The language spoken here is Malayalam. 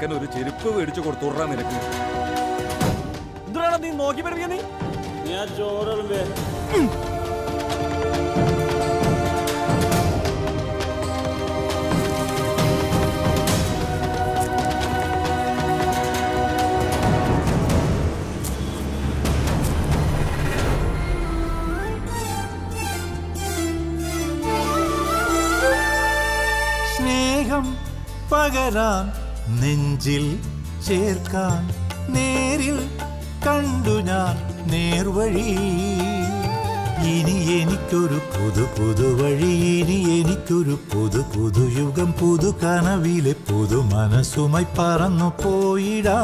ചെറുക്കൻ ഒരു ചെരുപ്പ് മേടിച്ചു കൊടുത്തുടാ നിനക്ക്. എന്തിനാണ് നീ നോക്കി വരുക നീ? ഞാൻ ചോറേ സ്നേഹം പകരാൻ നെഞ്ചിൽ ചേർക്കാൻ നേരിൽ കണ്ടു ഞാൻ നേർവഴി. ഇനി എനിക്കൊരു പുതു പുതുവഴി ഇനി എനിക്കൊരു പുതു പുതുയുഗം പുതു കനവിലെ പുതു മനസ്സുമായി പറന്നു പോയിടാ.